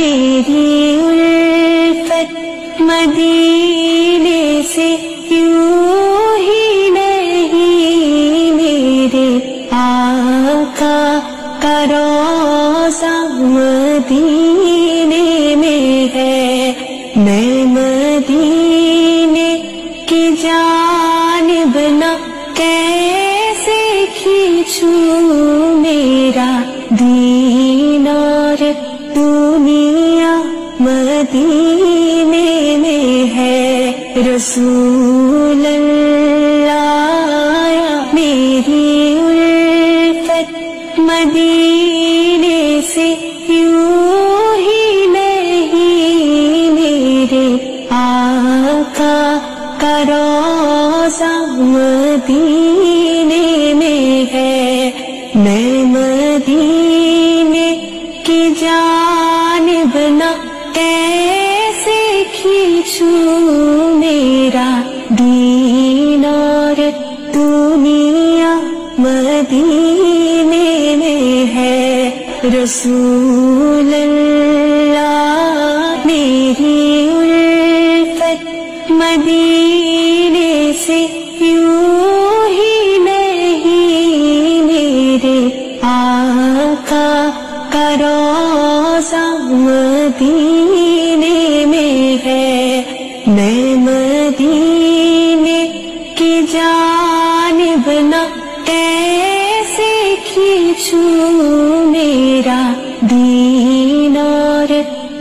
मेरी उल्फत मदीने से यूँ ही नहीं मेरे आका का रोजा मदीने में है। मैं मदीने की जानिब न कैसे खींचू मेरा दीन मदीने में है रसूल मेरी उल्फत मदीने से यूँ ही नहीं मेरे आका का रोजा मदीने है। मैं मदीने की जानिब न खींचू मेरा दीन और दुनिया मदीने में है। रसूल मेरी उल्फत मदीने से यूँ मैं मदीने की जानिब न कैसे खींचू मेरा दीन और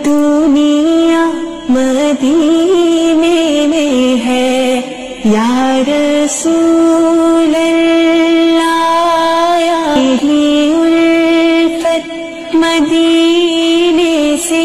दुनिया मदीने में है। या रसूल अल्लाह मेरी मदीने से